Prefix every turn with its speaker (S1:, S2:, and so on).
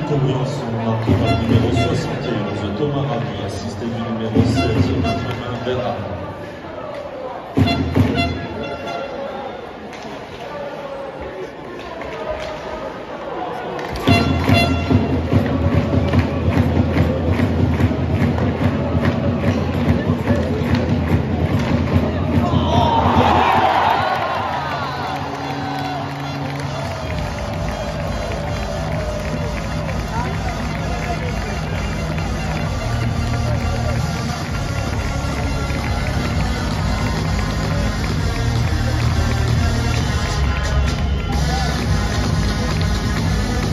S1: victorieux sont marqués par le numéro 71, Thomas Rami, assisté du numéro 16, Benjamin Berra.